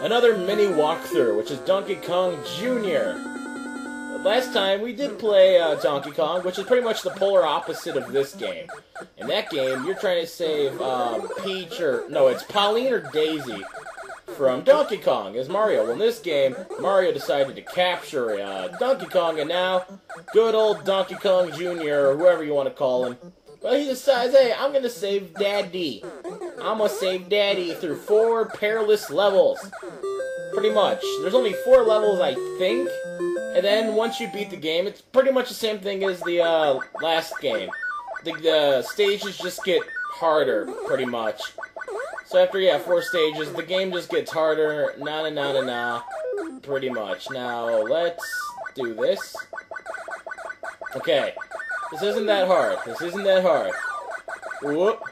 another mini walkthrough, which is Donkey Kong Jr. Last time we did play uh, Donkey Kong, which is pretty much the polar opposite of this game. In that game, you're trying to save um, Peach or no, it's Pauline or Daisy from Donkey Kong as Mario. Well, in this game, Mario decided to capture uh, Donkey Kong, and now good old Donkey Kong Jr. or whoever you want to call him. Well, he decides, hey, I'm gonna save Daddy. I'm gonna save Daddy through four perilous levels. Pretty much. There's only four levels, I think. And then once you beat the game, it's pretty much the same thing as the uh, last game. The, the stages just get harder, pretty much. So after, yeah, four stages, the game just gets harder. Na na na na na. Pretty much. Now, let's do this. Okay. This isn't that hard. This isn't that hard. Whoop.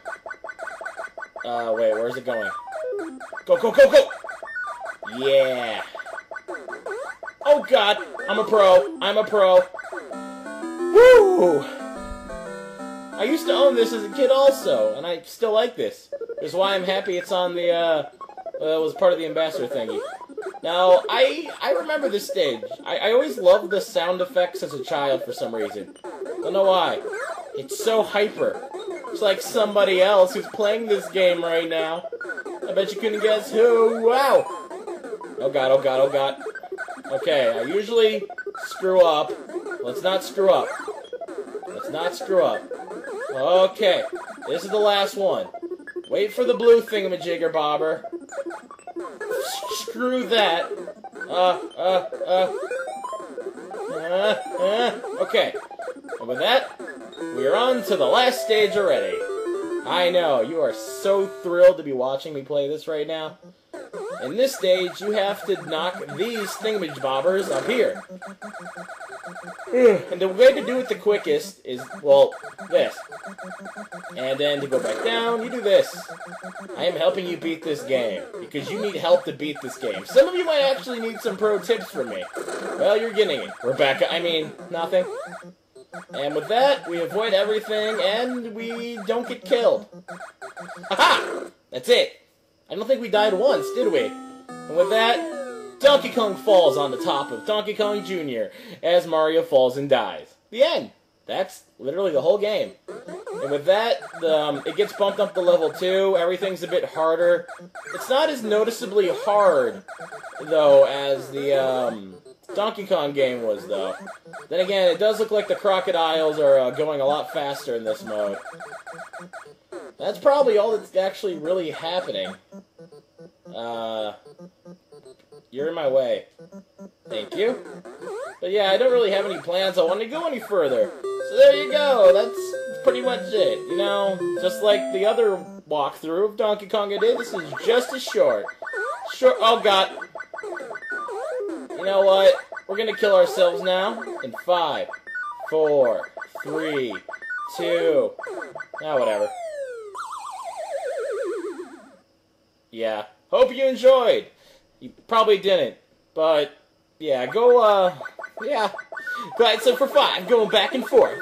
Uh, wait, where's it going? Go, go, go, go! Yeah. Oh god, I'm a pro. I'm a pro. Woo! I used to own this as a kid also, and I still like this. Is why I'm happy it's on the, uh, uh was part of the ambassador thingy. Now, I I remember this stage. I, I always loved the sound effects as a child for some reason. Don't know why. It's so hyper. It's like somebody else who's playing this game right now. I bet you couldn't guess who. Wow! Oh god, oh god, oh god. Okay, I usually screw up. Let's not screw up. Let's not screw up. Okay, this is the last one. Wait for the blue thingamajigger bobber. Screw that. Uh, uh, uh. Uh, uh. Okay. And with that, we are on to the last stage already. I know, you are so thrilled to be watching me play this right now. In this stage, you have to knock these thingamabobbers up here. and the way to do it the quickest is, well, this. And then to go back down, you do this. I am helping you beat this game, because you need help to beat this game. Some of you might actually need some pro tips from me. Well, you're getting it. Rebecca, I mean, nothing. And with that, we avoid everything, and we don't get killed. Haha! That's it. I don't think we died once, did we? And with that, Donkey Kong falls on the top of Donkey Kong Jr. as Mario falls and dies. The end. That's literally the whole game. And with that, um, it gets bumped up to level 2. Everything's a bit harder. It's not as noticeably hard, though, as the um, Donkey Kong game was, though. Then again, it does look like the crocodiles are uh, going a lot faster in this mode. That's probably all that's actually really happening. Uh, you're in my way. Thank you. But yeah, I don't really have any plans. I want to go any further. So there you go. That's pretty much it. You know, just like the other walkthrough of Donkey Kong I did, this is just as short. Short. Oh god. You know what? We're gonna kill ourselves now. In five, four, three, two. Ah, whatever. Yeah. Hope you enjoyed. You probably didn't, but yeah, go, uh, yeah. Glad so for five, going back and forth.